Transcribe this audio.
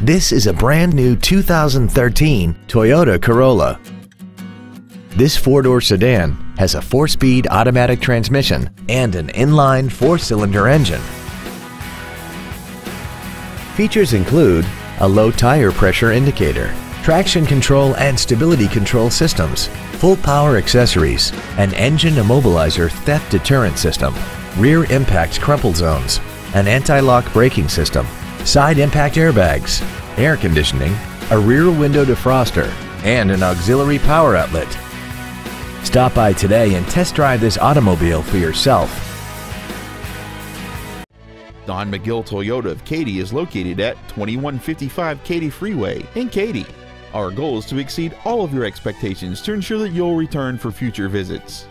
This is a brand new 2013 Toyota Corolla. This four-door sedan has a four-speed automatic transmission and an inline four-cylinder engine. Features include a low tire pressure indicator, traction control and stability control systems, full power accessories, an engine immobilizer theft deterrent system, rear impact crumple zones, an anti-lock braking system, side impact airbags, air conditioning, a rear window defroster, and an auxiliary power outlet. Stop by today and test drive this automobile for yourself. Don McGill Toyota of Katy is located at 2155 Katy Freeway in Katy. Our goal is to exceed all of your expectations to ensure that you'll return for future visits.